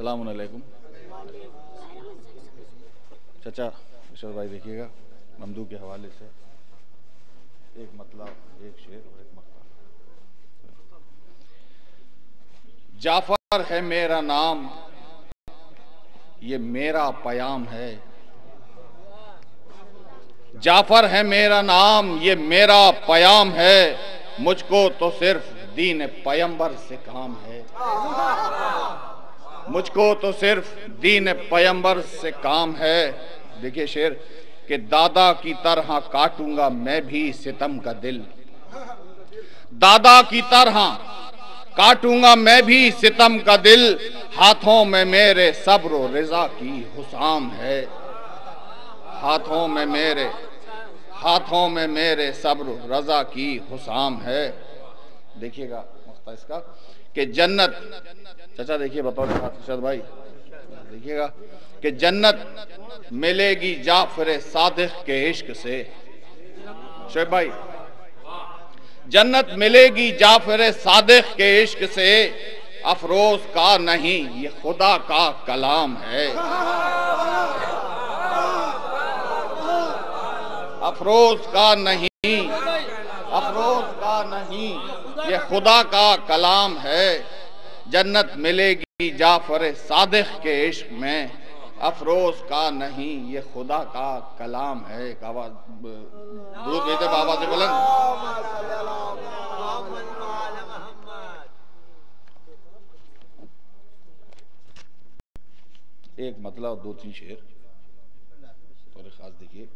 सलामकुम चाचा अशर भाई देखिएगा ममदू के हवाले से एक मतलब एक शेर और एक मकता जाफ़र है मेरा नाम ये मेरा पयाम है जाफ़र है मेरा नाम ये मेरा पयाम है मुझको तो सिर्फ़ दीन पयंबर से काम है मुझको तो सिर्फ़ दीन पयंबर से काम है। देखिए शेर, कि दादा की तरह काटूँगा मैं भी सितम का दिल। दादा की तरह काटूँगा मैं भी सितम का दिल। हाथों में मेरे सब्र रजा की हुसाम है। हाथों में मेरे, हाथों में मेरे सब्र रजा की हुसाम है। देखिएगा मुख्ता इसका। कि जन्नत, चाचा देखिए बतौर अरशद भाई, देखिएगा कि जन्नत मिलेगी जाफ़र सादिक के इश्क से। शेख भाई, जन्नत मिलेगी जाफ़र सादिक के इश्क से। अफरोज का नहीं, ये खुदा का कलाम है। अफरोज का नहीं अफरोज का नहीं। ये खुदा का कलाम है। जन्नत मिलेगी जाफ़र सादिक के इश्क में। अफरोज का नहीं, ये खुदा का कलाम है। बाबा से बुलंद एक मतलब दो तीन शेर। और खास देखिए।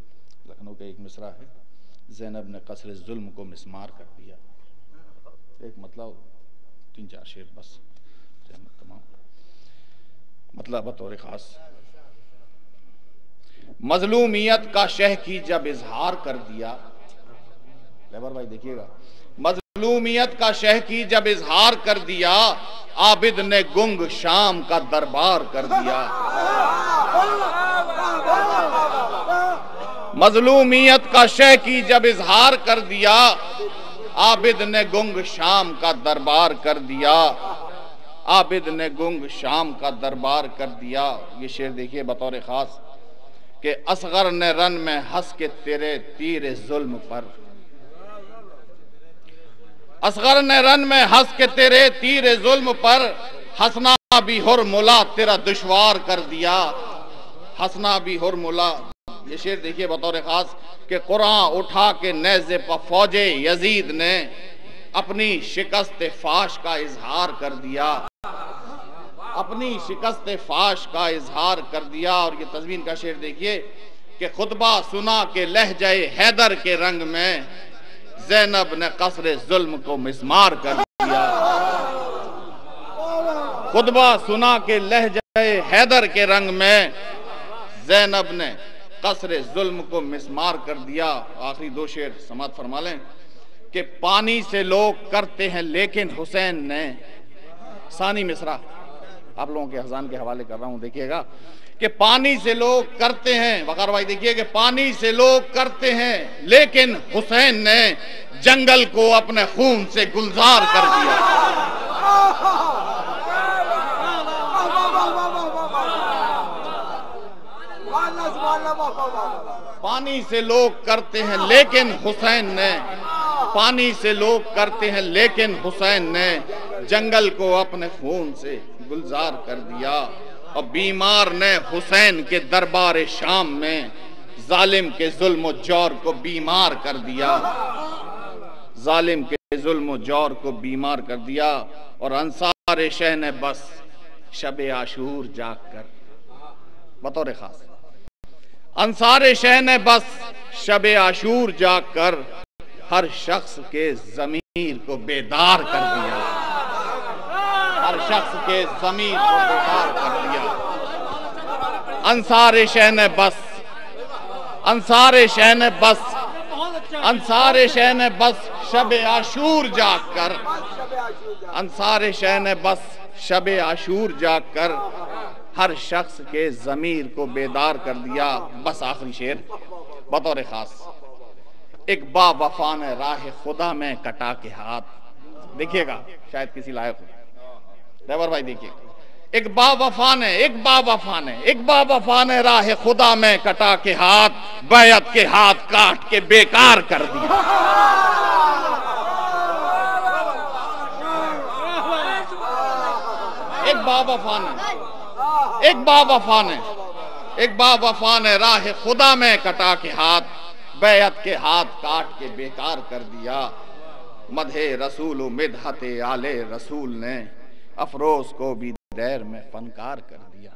लखनऊ का एक मिसरा है। जैनब ने कसर जुल्म को मिसमार कर दिया। एक मतलब तीन चार शेर बस। तमाम। मतलब बतौर खास। मजलूमियत का शह की जब इजहार कर दिया, लेबर भाई देखिएगा। मजलूमियत का शह की जब इजहार कर दिया, आबिद ने गुंग शाम का दरबार कर दिया। मजलूमियत का शह की जब इजहार कर दिया, आबिद ने गुंग शाम का दरबार कर दिया। आबिद ने गुंग शाम का दरबार कर दिया। ये शेर देखिए बतौर खास कि असगर ने रन में हंस के तेरे तीर जुल्म पर। असगर ने रन में हंस के तेरे तीर जुल्म पर हंसना भी हुर मुला तेरा दुश्वार कर दिया। हंसना भी हुर मुला ये शेर देखिए बतौर खास कि कुरान उठा के नैजे फौजे यजीद ने अपनी शिकस्त फाश का इजहार कर दिया। अपनी शिकस्त फाश का इजहार कर दिया और ये तस्वीन का शेर देखिए कि खुतबा सुना के लह जाए हैदर के रंग में जैनब ने कसर जुल्म को मिसमार कर दिया। खुतबा सुना के लह जाए हैदर के रंग में जैनब ने कसर जुल्म को मिसमार कर दिया। आखिरी दो शेर समात फरमा लें कि पानी से लोग करते हैं, लेकिन हुसैन ने सानी मिसरा, आप लोगों के हजान के हवाले कर रहा हूँ, देखिएगा, कि पानी से लोग करते हैं, वकार भाई देखिए कि पानी से लोग करते हैं, लेकिन हुसैन ने जंगल को अपने खून से गुलजार कर दिया। पानी से लोग करते हैं, लेकिन हुसैन ने, पानी से लोग करते हैं, लेकिन हुसैन ने जंगल को अपने खून से गुलजार कर दिया। और बीमार ने हुसैन के दरबार शाम में जालिम के जुल्म जौर को बीमार कर दिया। जालिम के जुल्म जौर को बीमार कर दिया और अंसार शह ने बस शब आशूर जाग कर, बतौर खास। अंसार शह ने बस शब आशूर जाग कर हर शख्स के जमीर को बेदार कर दिया। हर शख्स के जमीर को बेदार कर दिया। अंसार शह ने बस अंसार शह ने बस अंसार शह ने बस शब आशूर जाग कर अंसार शह ने बस शब आशूर जाग कर हर शख्स के जमीर को बेदार कर दिया। बस आखिरी शेर, बतौर खास। एक बा ने राह खुदा में कटा के हाथ। देखिएगा, शायद किसी लायक हो। ड्राइवर भाई, देखिए। एक बा वफा ने, एक बा वफा ने, एक बा वफा ने राह खुदा में कटा के हाथ, बैत के हाथ काट के बेकार कर दिया। एक बा ने एक बाफा ने एक बाफा ने राह खुदा में कटा के हाथ, बैत के हाथ काट के बेकार कर दिया। मधे रसूल मिदहत आले रसूल ने अफरोज को भी देर में फनकार कर दिया।